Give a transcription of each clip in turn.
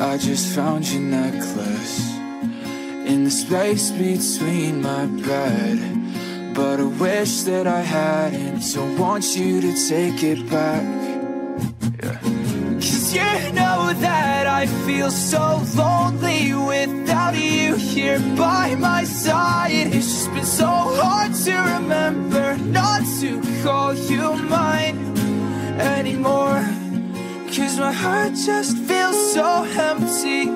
I just found your necklace in the space between my bed. But I wish that I hadn't. Don't want you to take it back. Cause you know that I feel so lonely without you here by my side. It's just been so hard to remember not to call you mine anymore. Cause my heart just feels so empty.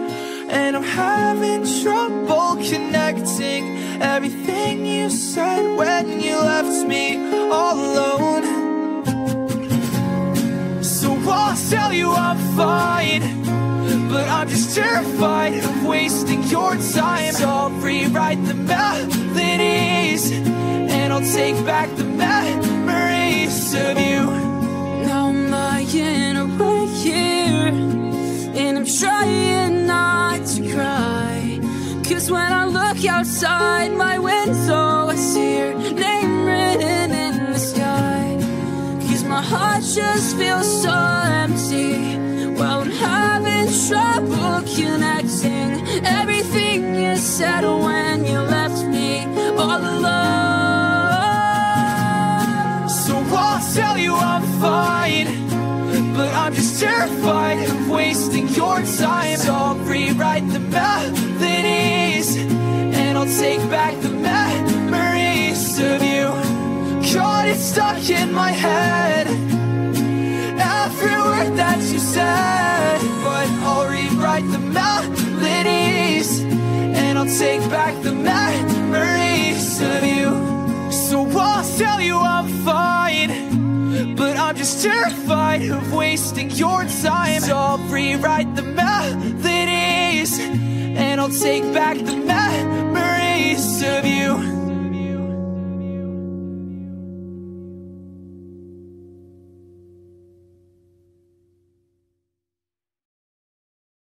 And I'm having trouble connecting everything you said when you left me all alone. So I'll tell you I'm fine. But I'm just terrified of wasting your time. So I'll rewrite the melodies. And I'll take back the memories of you. I'm trying not to cry. Cause when I look outside my window I see your name written in the sky. Cause my heart just feels so empty. Well, I'm having trouble connecting Everything you said when you left me all alone. So I'll tell you I'm fine. But I'm just terrified wasting your time. So I'll rewrite the melodies. And I'll take back the memories of you. Got it stuck in my head. Every word that you said. But I'll rewrite the melodies. And I'll take back the memories I'm terrified of wasting your time. So I'll rewrite the melodies. And I'll take back the memories of you.